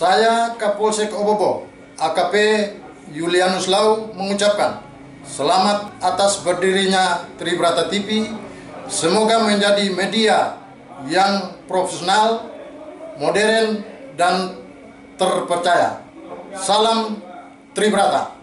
Saya Kapolsek Obobo, AKP Yulianus Lau mengucapkan selamat atas berdirinya Tribrata TV. Semoga menjadi media yang profesional, modern, dan terpercaya. Salam Tribrata.